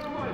Come on.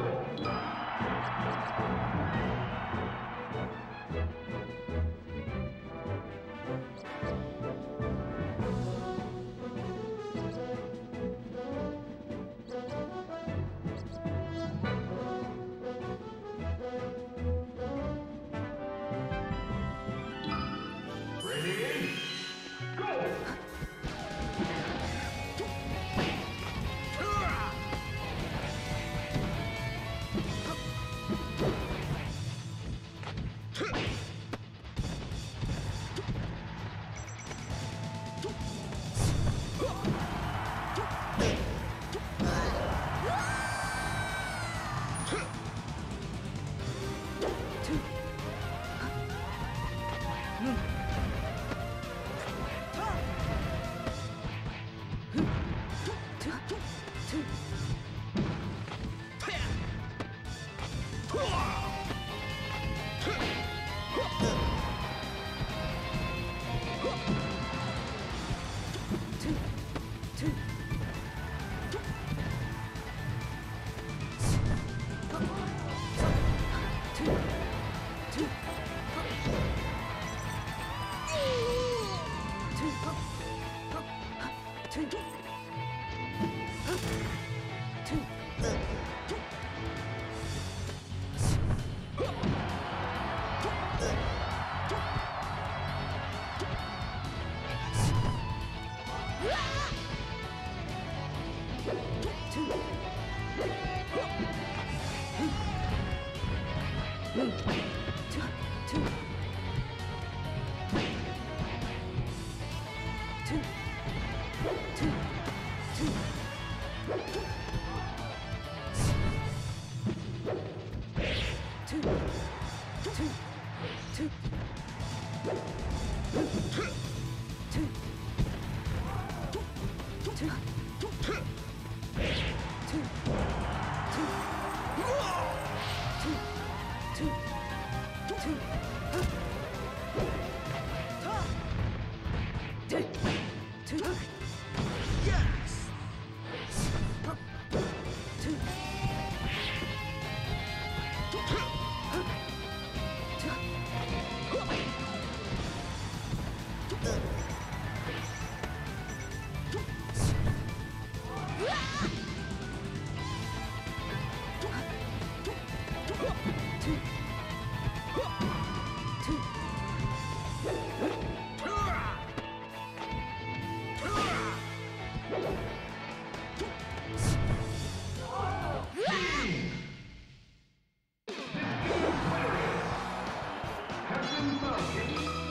Two. Jackson Bowden.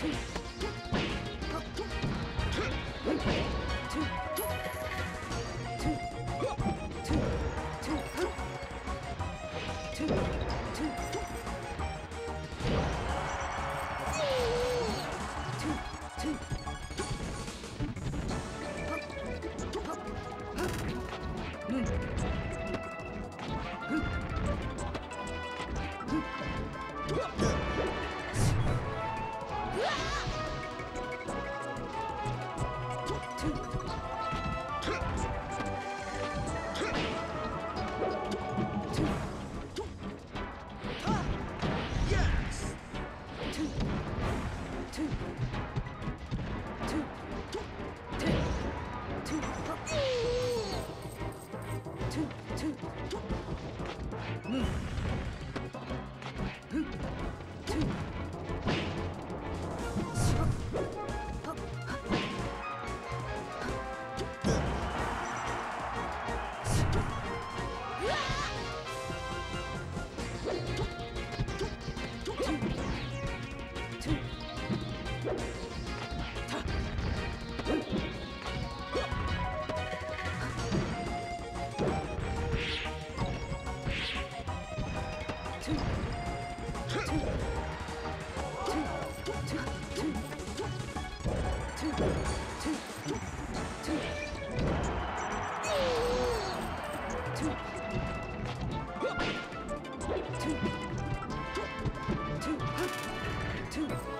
team. too.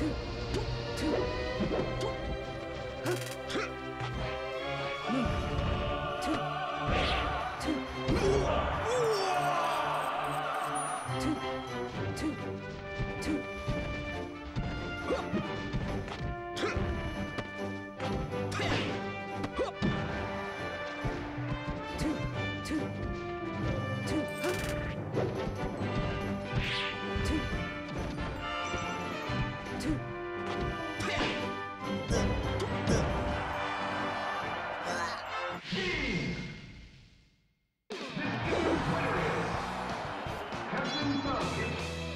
Two, Captain Falcon.